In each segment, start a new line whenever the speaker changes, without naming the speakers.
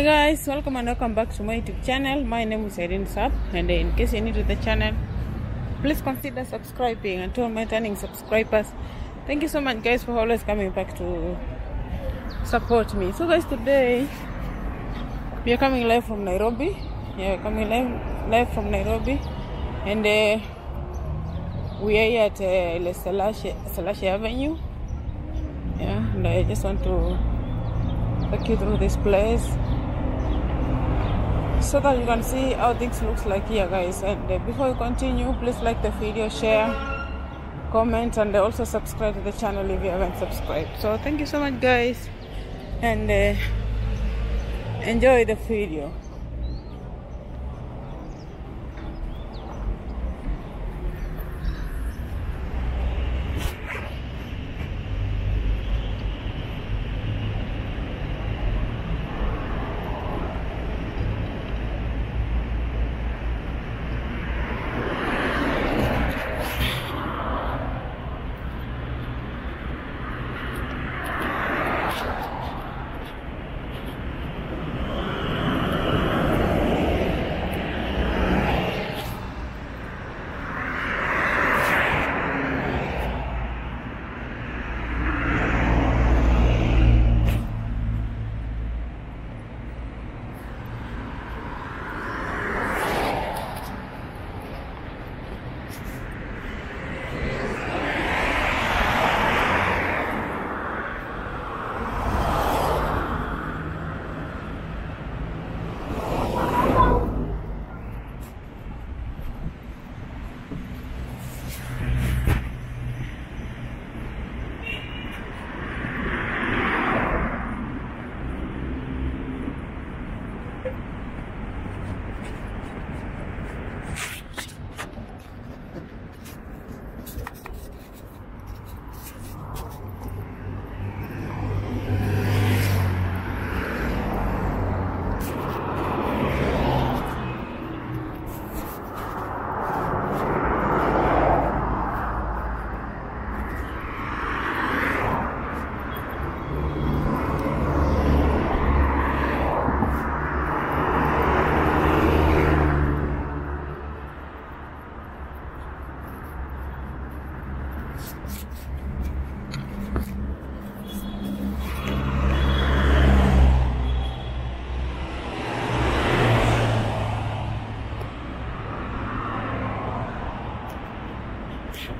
Hey guys, welcome and welcome back to my YouTube channel. My name is Irene Zab, and in case you're new to the channel, please consider subscribing and to all my turning subscribers. Thank you so much, guys, for always coming back to support me. So, guys, today we are coming live from Nairobi. Yeah, coming live, live from Nairobi, and uh, we are here at uh, Haile Selassie Avenue. Yeah, and I just want to take you through this place so that you can see how things looks like here guys. And uh, before we continue please like the video share comment and also subscribe to the channel if you haven't subscribed. So thank you so much guys. And uh, enjoy the video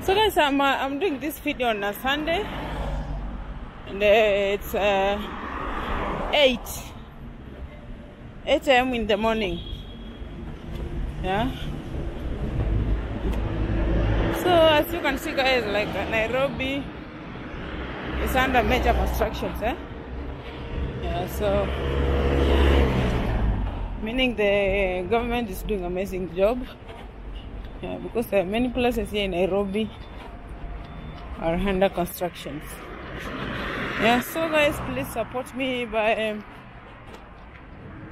So guys, I'm uh, I'm doing this video on a Sunday, and uh, it's uh, eight eight a.m. in the morning. Yeah. So as you can see, guys, like Nairobi is under major constructions. Eh? Yeah. So meaning the government is doing amazing job. Yeah, because many places here in Nairobi are under constructions. Yeah, so guys, please support me by um,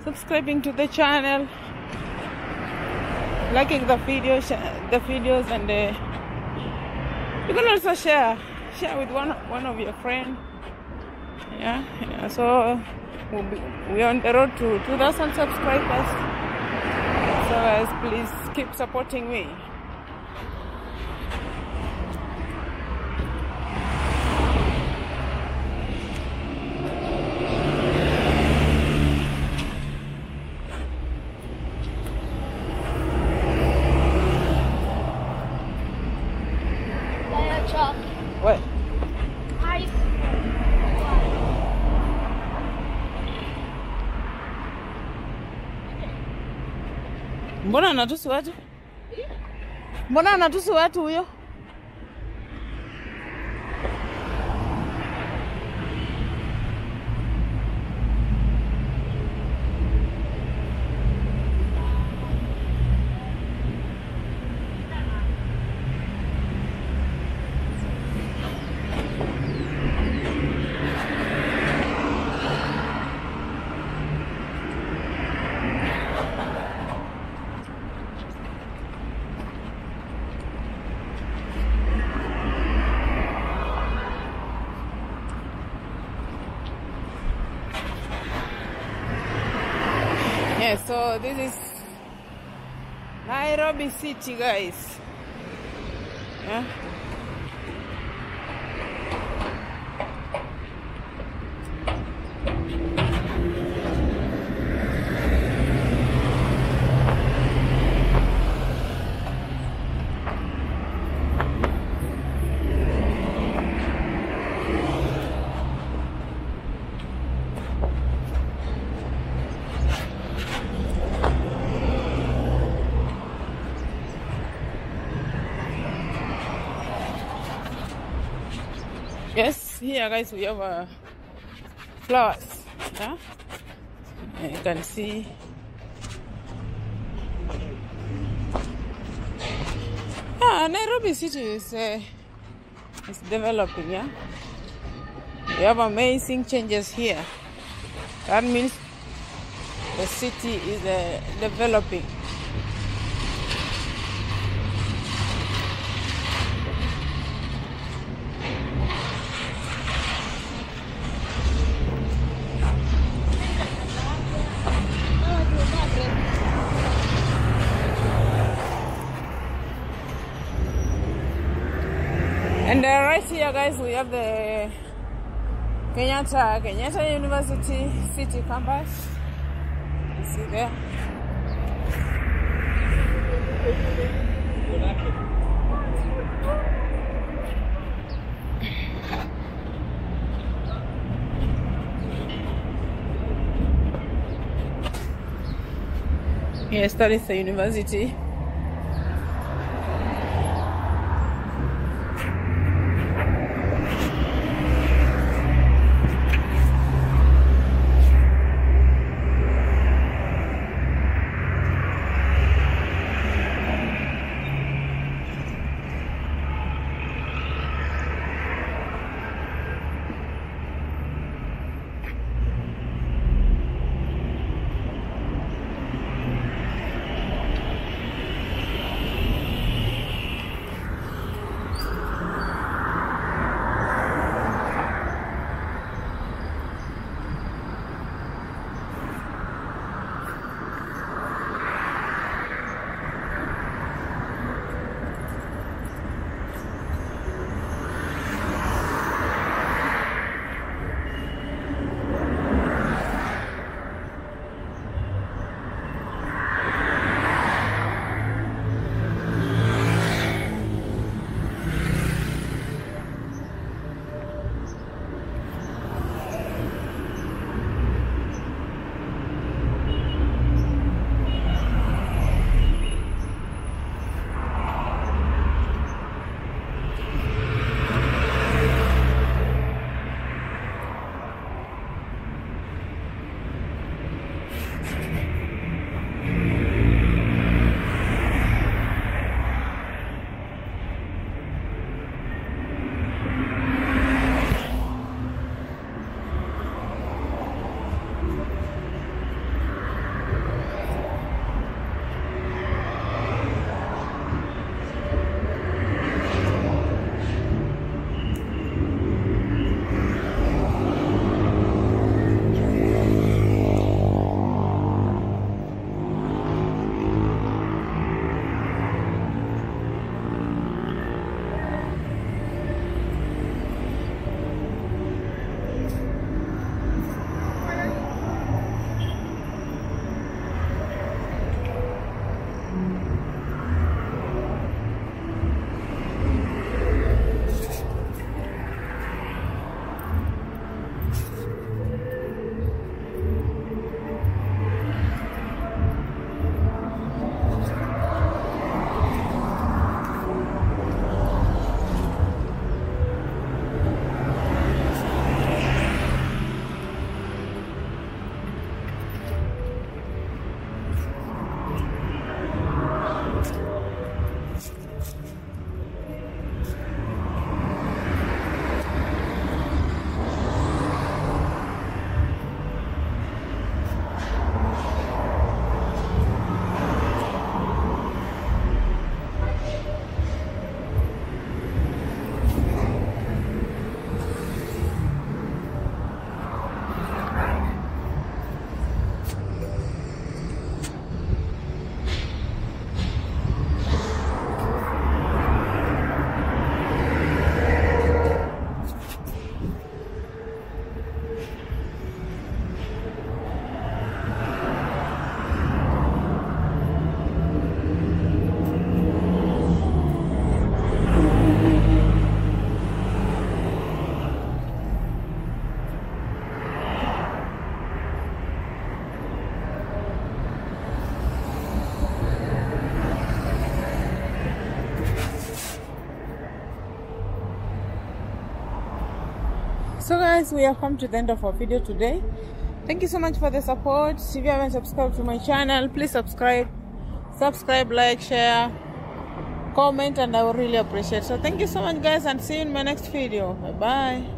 subscribing to the channel, liking the video, the videos, and uh, you can also share share with one one of your friends. Yeah, yeah. So we'll be, we're on the road to 2,000 subscribers. So guys, please keep supporting me. Mbona anatusi watu? Mbona anatusi watu huyo? Yeah, so this is Nairobi City, guys. Yeah. Yes, here guys we have uh, flowers. Yeah? And you can see Yeah, Nairobi city is uh, is developing, yeah. We have amazing changes here. That means the city is uh, developing. And uh, right here, guys, we have the Kenyatta Kenyatta University City Campus. You see there? Yes, that is the university. So guys we have come to the end of our video today. Thank you so much for the support. If you haven't subscribed to my channel please subscribe. Subscribe like share comment and i will really appreciate so thank you so much guys and see you in my next video. Bye bye